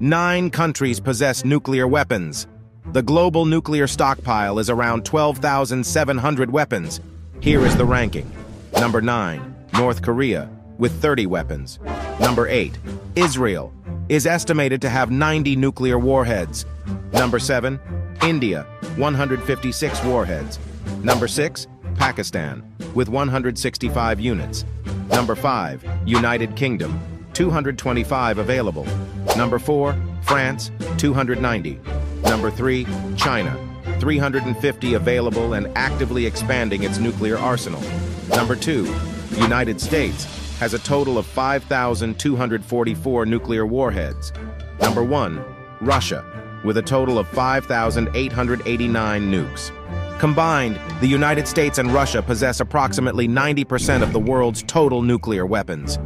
nine countries possess nuclear weapons. The global nuclear stockpile is around 12,700 weapons. Here is the ranking. Number 9, North Korea, with 30 weapons. Number 8, Israel, is estimated to have 90 nuclear warheads. Number 7, India, 156 warheads. Number 6, Pakistan, with 165 units. Number 5, United Kingdom, 225 available. Number 4, France, 290. Number 3, China, 350 available and actively expanding its nuclear arsenal. Number 2, United States, has a total of 5,244 nuclear warheads. Number 1, Russia, with a total of 5,889 nukes. Combined, the United States and Russia possess approximately 90% of the world's total nuclear weapons.